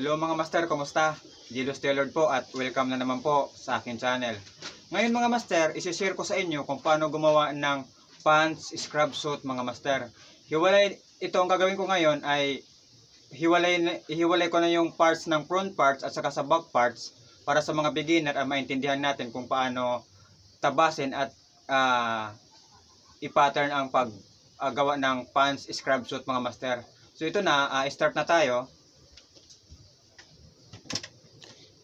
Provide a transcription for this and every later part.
Hello mga master, kumusta? Julius Taylor po at welcome na naman po sa akin channel. Ngayon mga master, isi-share ko sa inyo kung paano gumawa ng pants scrub suit mga master. Hiwalay, ito ang gagawin ko ngayon ay hiwalay, hiwalay ko na yung parts ng front parts at saka sa back parts para sa mga beginner ay maintindihan natin kung paano tabasin at ah, i-pattern ang paggawa ng pants scrub suit mga master. So ito na, ah, start na tayo.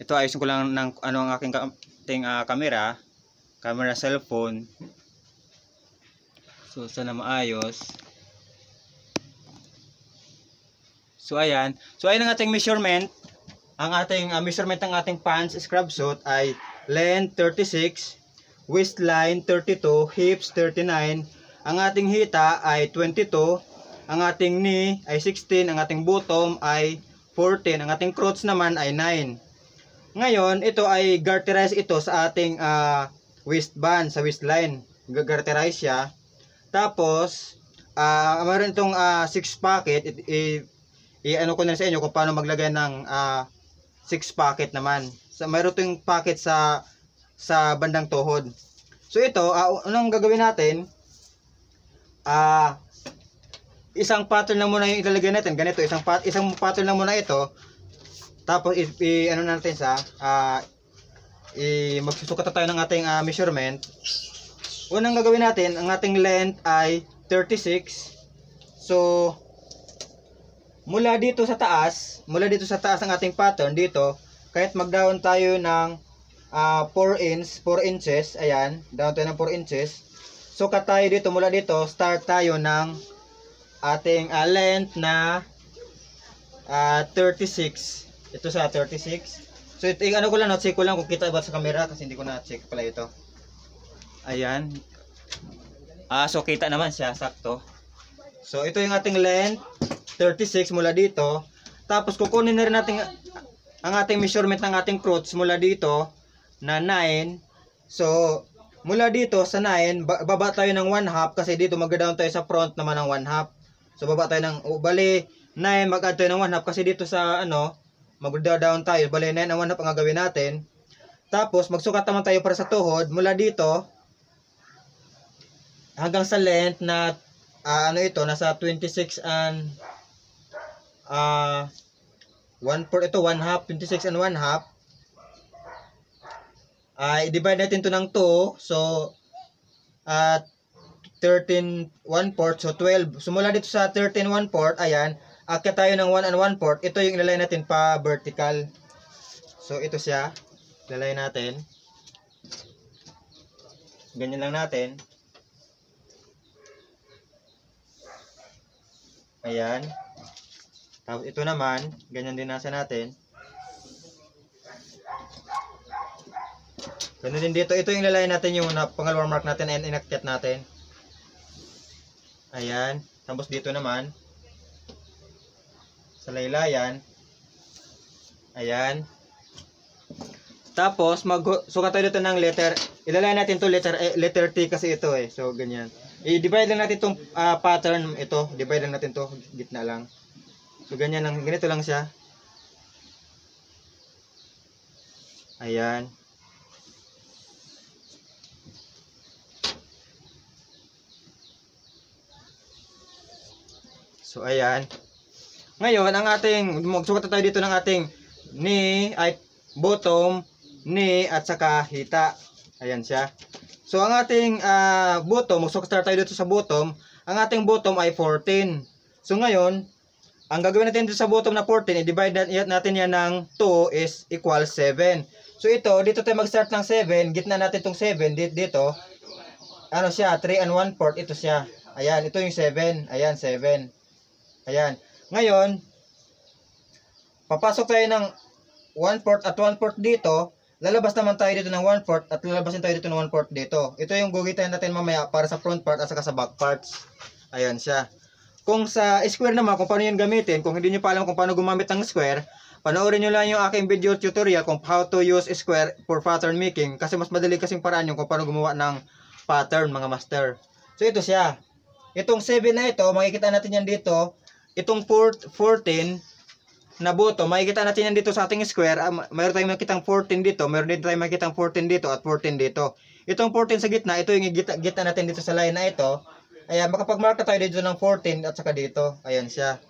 Ito ayusin ko lang ng ano ang aking ting ah, camera, camera cellphone. So sana maayos. So ayan. So ayan ang ating measurement. Ang ating ah, measurement ng ating pants scrub suit ay length 36, waistline 32, hips 39. Ang ating hita ay 22, ang ating knee ay 16, ang ating bottom ay 14, ang ating crotch naman ay 9. Ngayon, ito ay garterize ito sa ating ah, waistband, sa waistline. Garterize siya. Tapos, ah mayroon itong 6 packet. I, i- i-ano ko na sa inyo kung paano maglagay ng 6 packet naman. Sa mayroon itong packet sa sa bandang tuhod. So ito, ah, anong gagawin natin? Ah isang pattern lang muna yung ilalagay natin. Ganito, isang pat isang pattern lang muna ito. Tapos i, ano natin sa ah i magsusukat tayo ng ating ah, measurement. Unang gagawin natin, ang ating length ay 36. So mula dito sa taas, mula dito sa taas ng ating pattern dito, kahit mag-down tayo ng ah, 4 inch, 4 inches, ayan, down tayo ng 4 inches. Sukat tayo dito mula dito, start tayo ng ating ah, length na ah, 36. Ito sa 36. So ito, ano ko lang, na-check ko lang kung kita ba sa camera kasi hindi ko na-check pala ito. Ayan. Ah, so kita naman siya, sakto. So ito yung ating length, 36 mula dito. Tapos kukunin na rin natin ang ating measurement ng ating crotch mula dito na 9. So mula dito sa 9, ba- baba tayo ng 1 half kasi dito mag-down tayo sa front naman ng 1 half. So baba tayo ng, oh, bali 9 mag-add tayo ng 1 half kasi dito sa ano, mag-down tayo. Bali 9 ang 1 half ang gagawin natin. Tapos magsukat naman tayo para sa tuhod. Mula dito hanggang sa length na ah, ano ito nasa 26 and ah 1 4 ito 1 half 26 and 1 half. Ay divide natin to ng 2 so at 13 1 fourth. So 12 so mula dito sa 13 1 fourth ayan akyat tayo ng 1 and 1 fourth ito yung ilalay natin pa vertical so ito siya ilalay natin ganyan lang natin Ayan. Tapos ito naman, ganyan din nasa natin. Ganun din dito. Ito yung lalay natin yung na, pangalawang mark natin and inakyat natin. Ayan. Tapos dito naman. Sa laylayan. Ayan. Tapos, mag sukat tayo dito ng letter. Ilalay natin to letter eh, letter T kasi ito eh. So, ganyan. I-divide lang natin itong ah, pattern. Ito, divide lang natin to Gitna lang. So, ganyan lang. Ganito lang siya. Ayan. So, ayan. Ngayon, ang ating, magsukat tayo dito ng ating knee, ay bottom, knee, at saka hita. Ayan siya. So, ang ating ah, bottom, magsukat tayo dito sa bottom, ang ating bottom ay 14. So, ngayon, ang gagawin natin dito sa bottom na 14, i-divide nat- natin yan ng 2 is equal 7. So, ito, dito tayo mag-start ng 7, gitna natin itong 7, dito, dito, ano siya, 3 and 1 fourth, ito siya. Ayan, ito yung 7. Ayan, 7. Ayan. Ngayon, papasok tayo ng 1 fourth at 1 fourth dito. Lalabas naman tayo dito ng 1 fourth at lalabasin tayo dito ng 1 fourth dito. Ito yung gugitan natin mamaya para sa front part at saka sa back parts. Ayan siya. Kung sa square naman, kung paano yun gamitin, kung hindi nyo pa alam kung paano gumamit ng square, panoorin nyo lang yung aking video tutorial kung how to use square for pattern making kasi mas madali kasing paraan yung kung paano gumawa ng pattern mga master. So ito siya. Itong 7 na ito, makikita natin yan dito. Itong 4 14 na buto, makikita natin yan dito sa ating square. Ah, ma- mayroon tayong makitang 14 dito, mayroon din tayong makitang 14 dito at 14 dito. Itong 14 sa gitna, ito yung gitna, gitna natin dito sa line na ito. Ayan, makapag-mark tayo dito ng 14 at saka dito. Ayan siya.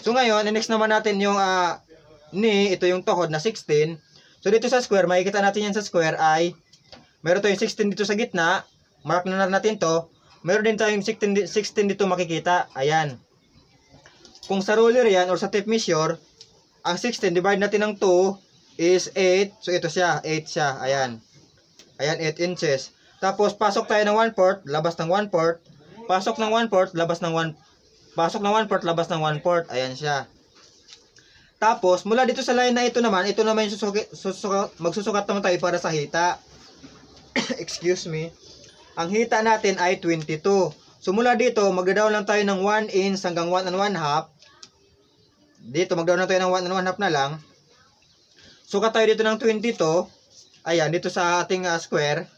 So ngayon, next naman natin yung ah, ni, ito yung tuhod na 16. So dito sa square, makikita natin yan sa square ay meron tayong 16 dito sa gitna. Mark na natin to. Meron din tayong 16, di- 16 dito makikita. Ayan. Kung sa ruler yan or sa tape measure, ang 16 divide natin ng 2 is 8. So ito siya, 8 siya. Ayan. Ayan, 8 inches. Tapos pasok tayo ng 1 port, labas ng 1 port. Pasok ng 1 port, labas ng 1 Pasok ng 1 port, labas ng 1 port. Ayan siya. Tapos, mula dito sa line na ito naman, ito naman yung susuki, susuka, magsusukat naman tayo para sa hita. Excuse me. Ang hita natin ay 22. So, mula dito, magda-down lang tayo ng 1 inch hanggang 1 and 1 half. Dito, mag-down na tayo ng 1 and 1 half na lang. Sukat tayo dito ng 22. Ayan, dito sa ating ah, square.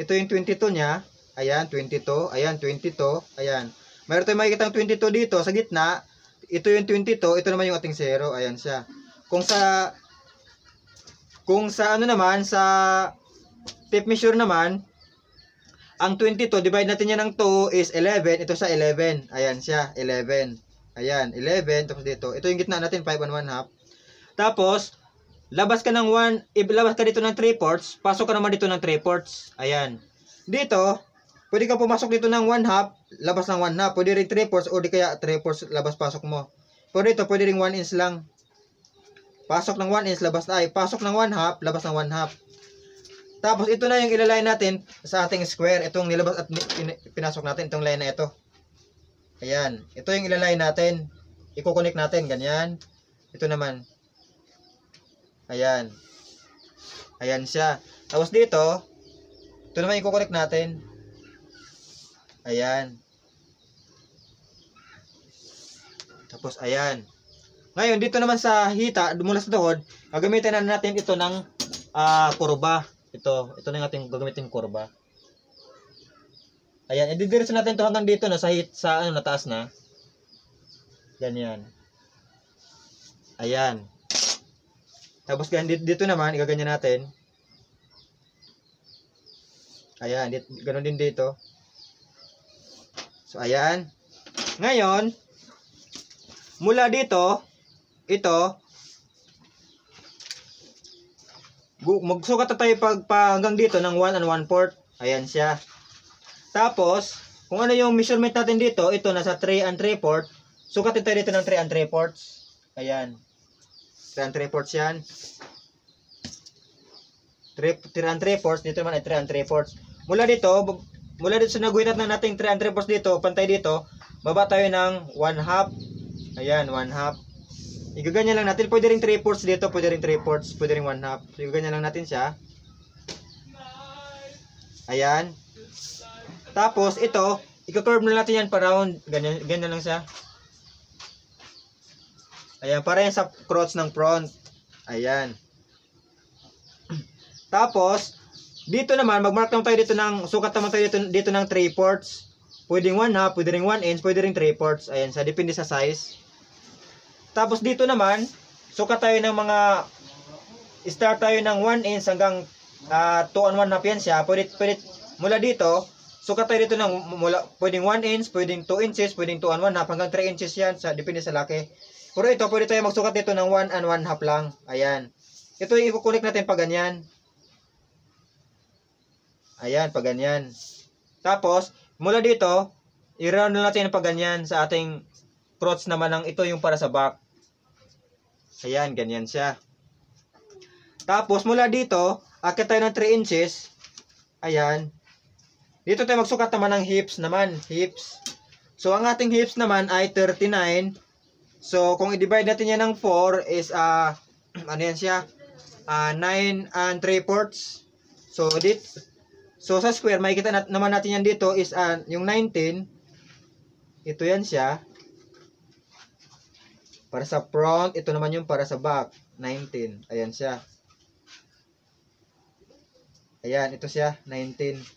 Ito yung 22 niya. Ayan, 22. Ayan, 22. Ayan. Mayroon tayong makikita 22 dito sa gitna. Ito yung 22. Ito naman yung ating 0. Ayan siya. Kung sa kung sa ano naman sa tape measure naman ang 22 divide natin yan ng 2 is 11 ito sa 11 ayan siya 11 ayan 11 tapos dito. Ito yung gitna natin 5 and 1 half. Tapos labas ka ng 1 ilabas ka dito ng 3 ports pasok ka naman dito ng 3 ports ayan. Dito pwede ka pumasok dito ng 1 half labas ng 1 half. Pwede rin 3 ports o di kaya 3 ports labas pasok mo. Pero dito pwede rin 1 inch lang. Pasok ng 1 inch labas ay pasok ng 1 half labas ng 1 half. Tapos ito na yung ilalay natin sa ating square itong nilabas at pinasok natin itong line na ito ayan. Ito yung ilalay natin. I-connect natin. Ganyan. Ito naman. Ayan. Ayan siya. Tapos dito ito naman i-connect natin. Ayan. Tapos ayan. Ngayon, dito naman sa hita, mula sa tuhod, gagamitin na natin ito ng ah, kurba. Ito, ito na yung ating gagamitin kurba. Ayan, ididiretso natin ito hanggang dito no, sa hit, sa ano, nataas na. Ganyan. Ayan. Tapos gan- dito, naman, igaganyan natin. Ayan, dito, ganun din dito. So, ayan. Ngayon, mula dito, ito, magsukat na tayo pag pa hanggang dito ng 1 and 1 port. Ayan siya. Tapos, kung ano yung measurement natin dito, ito nasa 3 and 3 port. Sukatin tayo dito ng 3 and 3 ports. Ayan. 3 and 3 ports yan. 3, 3 and 3 ports. Dito naman ay 3 and 3 ports. Mula dito, mula dito sa naguhitat na nating 3 and 3 ports dito, pantay dito, baba tayo ng 1 half. Ayan, 1 half. Igaganyan lang natin. Pwede rin 3 ports dito, pwede rin 3 ports, pwede rin 1 half. So, igaganyan lang natin siya. Ayan. Tapos, ito, ika-curve na natin yan pa round. Ganyan, ganyan lang siya. Ayan, para yan sa crotch ng front. Ayan. Tapos, dito naman, mag-mark naman tayo dito ng, sukat naman tayo dito, dito ng 3 ports. Pwedeng 1 half, pwede rin 1 inch, pwede rin 3 ports. Ayan, sa depende sa size. Tapos dito naman, sukat tayo ng mga start tayo ng 1 inch hanggang ah, 2 and 1 half yan siya. Pwede, pwede, mula dito, sukat tayo dito ng mula, pwedeng 1 inch, pwedeng 2 inches, pwedeng 2 and 1 half, hanggang 3 inches yan, sa, depende sa laki. Pero ito, pwede tayo magsukat dito ng 1 and 1 half lang. Ayan. Ito yung ikukunik natin pa ganyan. Ayan, pa ganyan. Tapos, mula dito, i-round na natin pa ganyan sa ating crotch naman ng ito yung para sa back. Ayan, ganyan siya. Tapos, mula dito, akit tayo ng 3 inches. Ayan. Dito tayo magsukat naman ng hips naman. Hips. So, ang ating hips naman ay 39. So, kung i-divide natin yan ng 4 is, ah, ano yan siya? Ah, 9 and 3 fourths. So, dit, so sa square, makikita nat naman natin yan dito is ah, yung 19. Ito yan siya. Para sa front, ito naman yung para sa back. 19. Ayan siya. Ayan, ito siya. 19.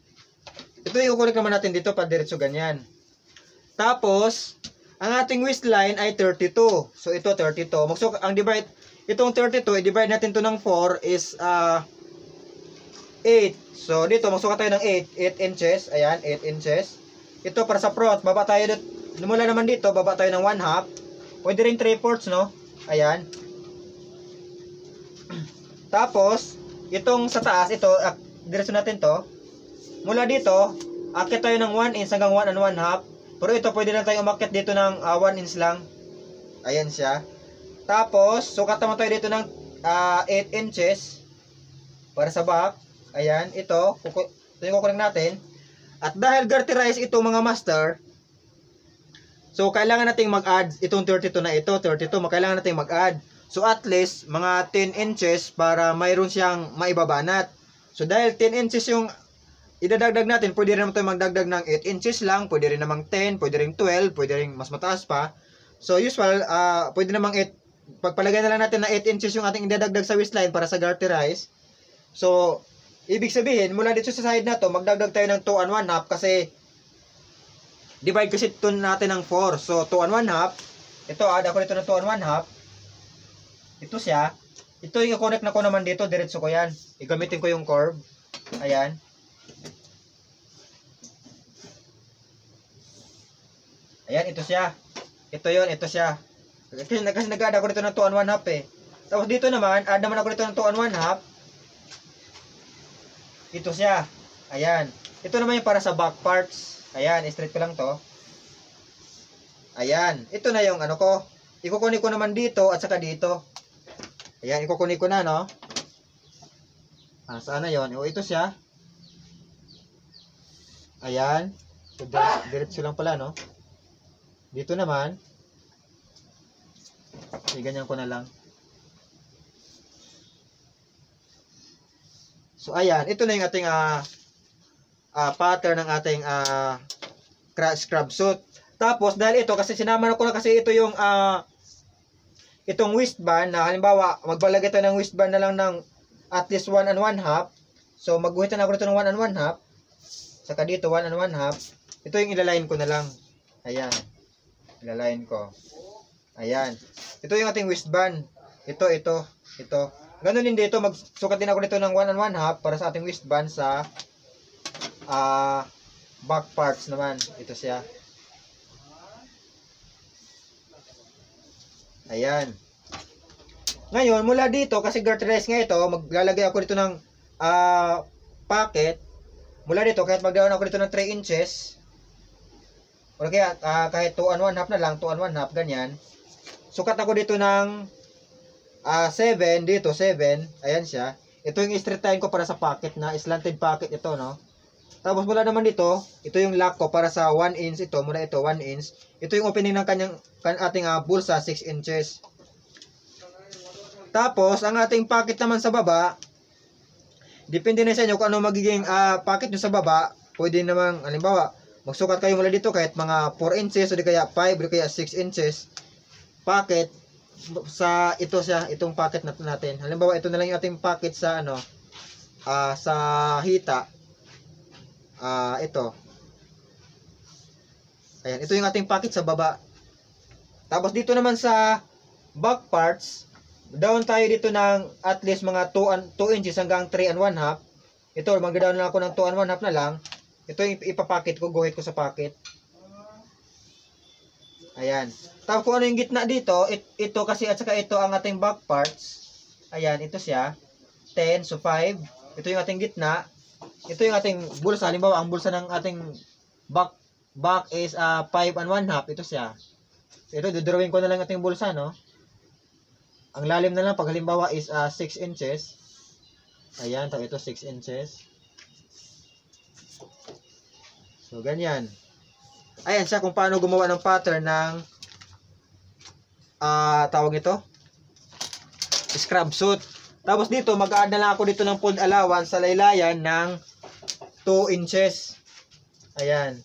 Ito yung kukunik naman natin dito pa diretso ganyan. Tapos, Ang ating waistline ay 32. So ito 32. Magsuk ang divide itong 32, i-divide natin to ng 4 is uh, 8. So dito magsukat tayo ng 8, 8 inches. Ayan, 8 inches. Ito para sa front, baba tayo dito. Mula naman dito, baba tayo ng 1 half. Pwede rin 3 fourths, no? Ayan. Tapos, itong sa taas, ito, uh, diretso natin to. Mula dito, akit tayo ng 1 inch hanggang 1 and 1 half. Pero ito, pwede lang tayo umakyat dito ng uh, 1 inch lang. Ayan siya. Tapos, sukat naman tayo dito ng uh, 8 inches. Para sa back. Ayan, ito. Ito yung kukunin natin. At dahil garterize ito mga master, so kailangan nating mag-add itong 32 na ito. 32, kailangan nating mag-add. So at least, mga 10 inches para mayroon siyang maibabanat. So dahil 10 inches yung idadagdag natin, pwede rin naman tayo magdagdag ng 8 inches lang, pwede rin namang 10, pwede rin 12, pwede rin mas mataas pa. So usual, uh, pwede namang 8, pagpalagay na lang natin na 8 inches yung ating idadagdag sa waistline para sa garterize. So, ibig sabihin, mula dito sa side na to, magdagdag tayo ng 2 and 1 half kasi divide kasi ito natin ng 4. So, 2 and 1 half, ito add ako dito ng 2 and 1 half. Ito siya. Ito yung connect na ko naman dito, diretso ko yan. Igamitin ko yung curve. Ayan. Ayan, ito siya. Ito yon ito siya. Kasi, kasi nag-add ako dito ng 2 and 1 half eh. Tapos dito naman, add naman ako dito ng 2 and 1 half. Ito siya. Ayan. Ito naman yung para sa back parts. Ayan, straight ko lang to. Ayan. Ito na yung ano ko. Ikukunin ko naman dito at saka dito. Ayan, ikukunin ko na, no? Ah, saan na yun? O, ito siya. Ayan. So, diretso lang pala, no? Dito naman. Okay, ganyan ko na lang. So, ayan. Ito na yung ating uh, uh, pattern ng ating uh, scrub suit. Tapos, dahil ito, kasi sinama ko na kasi ito yung uh, itong waistband na halimbawa, magbalagay tayo ng waistband na lang ng at least 1 and 1 half. So, magguhitan ako dito ng 1 and 1 half. Saka dito, 1 and 1 half. Ito yung ilaline ko na lang. Ayan. Ilaline ko. Ayan. Ito yung ating waistband. Ito, ito, ito. Ganun din dito, magsukat din ako dito ng 1 and 1 half para sa ating waistband sa uh, back parts naman. Ito siya. Ayan. Ngayon, mula dito, kasi garterize nga ito, maglalagay ako dito ng uh, pocket. Mula dito, kahit magdawin ako dito ng 3 inches, o kaya uh, kahit 2 and 1 half na lang, 2 and 1 half, ganyan. Sukat ako dito ng uh, 7, dito 7, ayan siya. Ito yung straight line ko para sa pocket na, slanted pocket ito, no? Tapos mula naman dito, ito yung lock ko para sa 1 inch ito, mula ito 1 inch. Ito yung opening ng kanyang kan ating uh, bulsa 6 inches. Tapos ang ating pocket naman sa baba, depende na sa inyo kung ano magiging uh, pocket nyo sa baba. Pwede namang, halimbawa, magsukat kayo mula dito kahit mga 4 inches o di kaya 5 o di kaya 6 inches pocket sa ito siya, itong pocket natin. Halimbawa, ito na lang yung ating pocket sa ano, uh, sa hita uh, ito. Ayan, ito yung ating pocket sa baba. Tapos dito naman sa back parts, down tayo dito ng at least mga 2, 2 inches hanggang 3 and 1 half. Ito, mag-down lang ako ng 2 and 1 half na lang. Ito yung ipapacket ko, guhit ko sa pocket. Ayan. Tapos kung ano yung gitna dito, it, ito kasi at saka ito ang ating back parts. Ayan, ito siya. 10, so 5. Ito yung ating gitna ito yung ating bulsa. Halimbawa, ang bulsa ng ating back back is uh, 5 and 1 half. Ito siya. Ito, dudrawing ko na lang ating bulsa, no? Ang lalim na lang, pag halimbawa is uh, 6 inches. Ayan, ito 6 inches. So, ganyan. Ayan siya kung paano gumawa ng pattern ng uh, tawag ito scrub suit. Tapos dito, mag-add na lang ako dito ng fold allowance sa laylayan ng 2 inches. Ayan.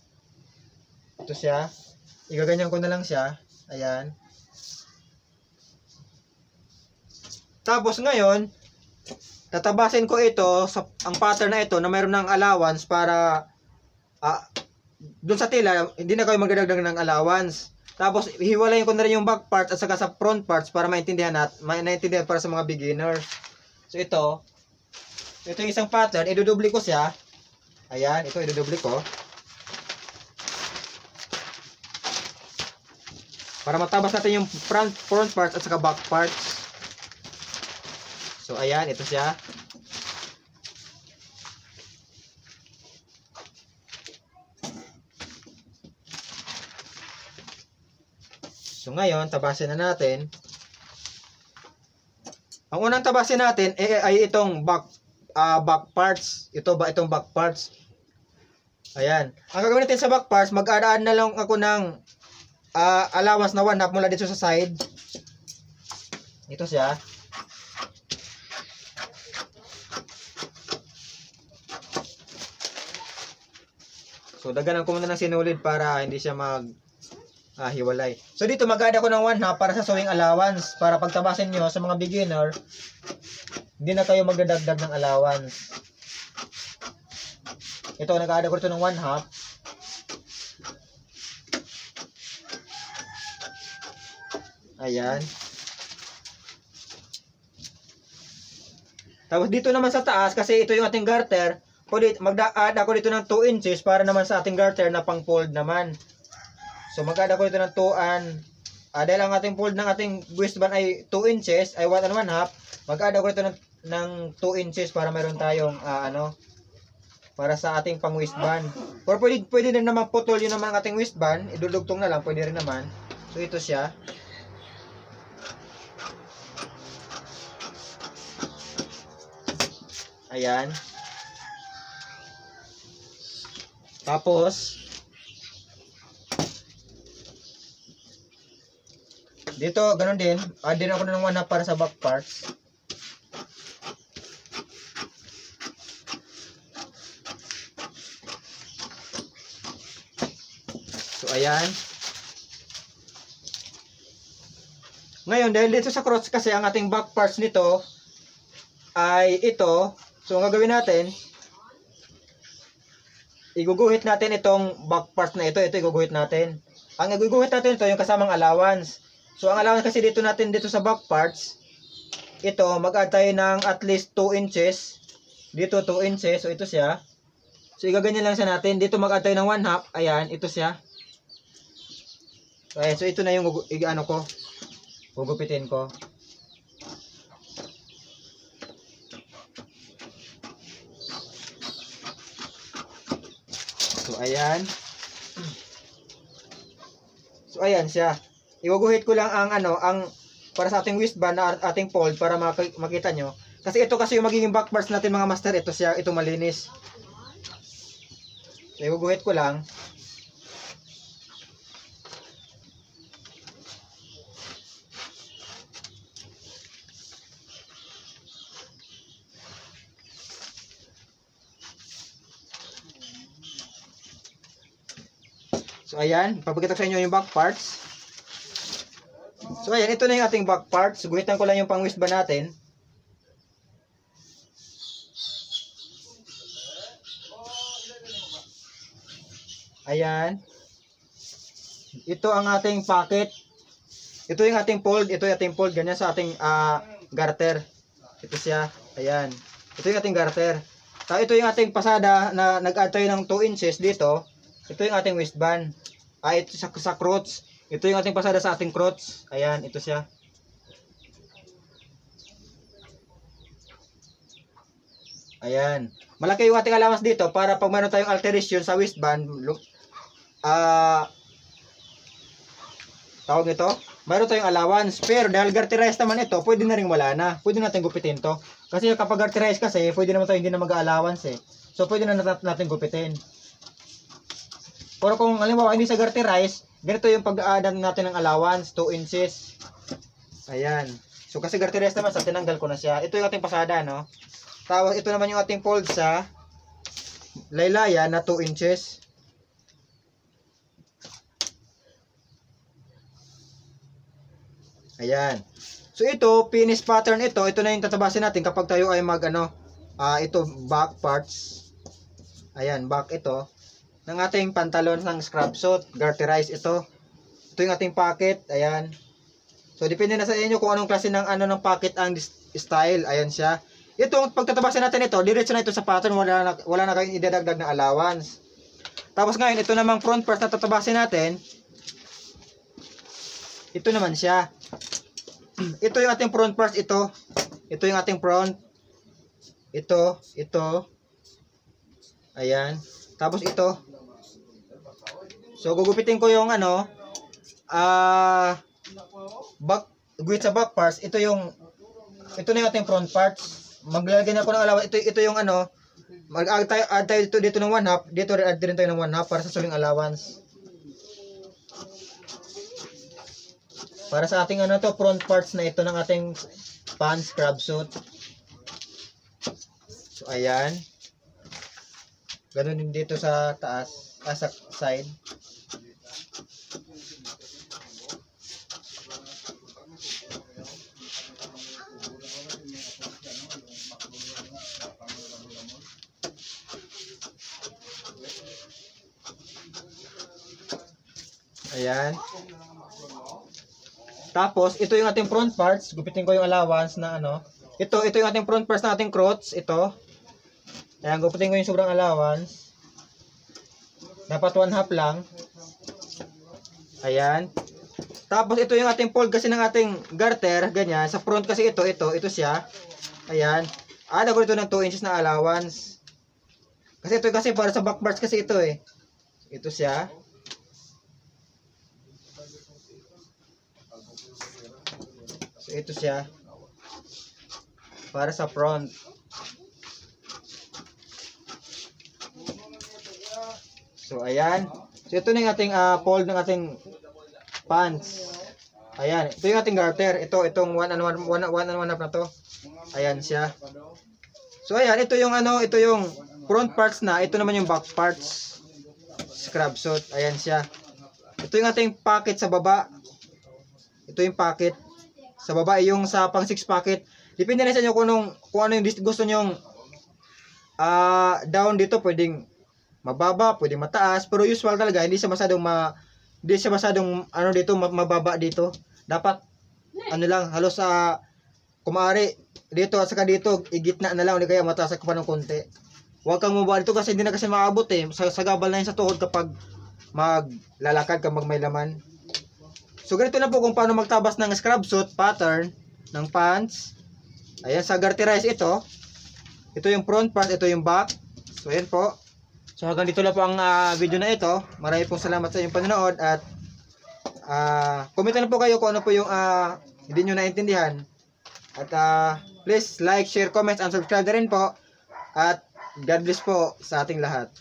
Ito siya. Igaganyan ko na lang siya. Ayan. Tapos ngayon, tatabasin ko ito, sa, ang pattern na ito, na mayroon ng allowance para, ah, dun sa tila, hindi na kayo magdadagdag ng allowance. Tapos, hiwalayin ko na rin yung back parts at saka sa front parts para maintindihan at maintindihan para sa mga beginner. So, ito. Ito yung isang pattern. Idudubli ko siya. Ayan, ito idudubli ko. Para matabas natin yung front, front parts at saka back parts. So, ayan, ito siya. So, ngayon, tabasin na natin. Ang unang tabasin natin eh, ay itong back ah, back parts. Ito ba itong back parts? Ayan. Ang gagawin natin sa back parts, mag-add na lang ako ng ah, allowance na 1 half mula dito sa side. Ito siya. So, daganan ko muna ng sinulid para hindi siya mag ah, hiwalay. So, dito mag-add ako ng 1 half para sa sewing allowance. Para pagtabasin nyo sa mga beginner, hindi na kayo magdadagdag ng allowance. Ito, nag-add ako rito ng 1 half. Ayan. Tapos dito naman sa taas, kasi ito yung ating garter, pwede, mag-add ako dito ng 2 inches para naman sa ating garter na pang fold naman. So mag-add ako dito ng 2 and, ah, dahil ang ating fold ng ating waistband ay 2 inches, ay 1 and 1 half, mag-add ako dito ng, ng 2 inches para meron tayong, ah, ano, para sa ating pang waistband. Or pwede, pwede din naman putol yun naman ang ating waistband, idudugtong na lang, pwede rin naman. So ito siya. Ayan. Tapos, dito, ganun din. Add din ako ng 1 half para sa back parts. So, ayan. Ngayon, dahil dito sa crotch kasi ang ating back parts nito ay ito. So, ang gagawin natin, iguguhit natin itong back parts na ito. Ito iguguhit natin. Ang iguguhit natin ito yung kasamang allowance. So, ang allowance kasi dito natin dito sa back parts, ito, mag-add tayo ng at least 2 inches. Dito 2 inches. So, ito siya. So, igaganyan lang siya natin. Dito mag-add tayo ng 1 half. Ayan, ito siya. Ayan, so ito na yung ano ko. Gugupitin ko. Ayan. So, ayan siya. Iguguhit ko lang ang ano, ang para sa ating waistband na ating fold para maki- makita nyo. Kasi ito kasi yung magiging back parts natin mga master. Ito siya, ito malinis. So, iguguhit ko lang. So, ayan. Papakita ko sa inyo yung back parts. So, ayan. Ito na yung ating back parts. Guhitan ko lang yung pang waistband natin. Ayan. Ito ang ating pocket. Ito yung ating fold. Ito yung ating fold. Ganyan sa ating ah, garter. Ito siya. Ayan. Ito yung ating garter. Ta ito yung ating pasada na nag-add tayo ng 2 inches dito. Ito yung ating waistband. Ah, ito sa, sa crotch. Ito yung ating pasada sa ating crotch. Ayan, ito siya. Ayan. Malaki yung ating allowance dito para pag meron tayong alteration sa waistband, look, ah, tawag ito, mayroon tayong allowance. Pero dahil garterized naman ito, pwede na rin wala na. Pwede natin gupitin to. Kasi kapag garterized kasi, pwede naman tayo hindi na mag-allowance eh. So, pwede na nat- natin gupitin. Pero kung halimbawa hindi sa garterized, ganito yung pag-add natin ng allowance, 2 inches. Ayan. So, kasi garterized naman, sa tinanggal ko na siya. Ito yung ating pasada, no? Tapos, ito naman yung ating fold sa laylaya na 2 inches. Ayan. So ito, finish pattern ito, ito na yung tatabasin natin kapag tayo ay mag ano, ah ito back parts. Ayan, back ito ng ating pantalon ng scrub suit, garterized ito. ito yung ating pocket, ayan. So, depende na sa inyo kung anong klase ng ano ng pocket ang style, ayan siya. Itong pagtatabasin natin ito, diretso na ito sa pattern, wala na, wala na kayong idadagdag na allowance. Tapos ngayon, ito namang front part na tatabasin natin, ito naman siya. ito yung ating front parts, ito. Ito yung ating front. Ito, ito. Ayan. Tapos ito. So, gugupitin ko yung ano, ah, back, guhit sa back parts. Ito yung, ito na yung ating front parts. Maglalagay na ako ng allowance. Ito, ito yung ano, mag-add tayo, add tayo dito, dito ng 1 half. Dito add din tayo ng 1 half para sa suling allowance. Para sa ating ano to, front parts na ito ng ating pan scrub suit. So, ayan. Ganun din dito sa taas, ah, sa side. Ayan. Tapos, ito yung ating front parts. Gupitin ko yung allowance na ano. Ito, ito yung ating front parts na ating crotch. Ito. Ayan, gupitin ko yung sobrang allowance. Dapat one half lang. Ayan. Tapos, ito yung ating fold kasi ng ating garter. Ganyan. Sa front kasi ito, ito, ito siya. Ayan. Ada ko ito ng 2 inches na allowance. Kasi ito kasi para sa back parts kasi ito eh. Ito siya. Ito siya. Para sa front. So, ayan. So, ito na yung ating ah, fold ng ating pants. Ayan. Ito yung ating garter. Ito, itong one and one, one, one and one half na to. Ayan siya. So, ayan. Ito yung ano, ito yung front parts na. Ito naman yung back parts. Scrub suit. Ayan siya. Ito yung ating pocket sa baba. Ito yung pocket. Sa baba yung sa pang 6 pocket. Depende na sa inyo kung, anong, kung ano yung gusto nyong ah down dito. Pwedeng mababa, pwedeng mataas. Pero usual talaga, hindi siya masyadong ma, hindi siya masyadong ano dito, ma- mababa dito. Dapat, ano lang, halos sa, kumari, dito at saka dito, igitna na lang, hindi kaya mataas ka pa ng konti. Huwag kang mababa dito kasi hindi na kasi maabot eh. Sa, sagabal na yun sa tuhod kapag maglalakad ka mag laman. So ganito na po kung paano magtabas ng scrub suit pattern ng pants. Ayan, sa garterize ito. Ito yung front part, ito yung back. So ayan po. So hanggang dito lang po ang ah, video na ito. Maraming pong salamat sa inyong panonood at ah comment na po kayo kung ano po yung ah, hindi nyo naintindihan. At ah, please like, share, comment, and subscribe na rin po. At God bless po sa ating lahat.